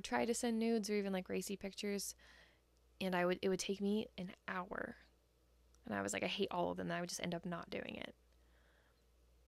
would try to send nudes or even like racy pictures, and I would it would take me an hour, and I was like, I hate all of them. And I would just end up not doing it.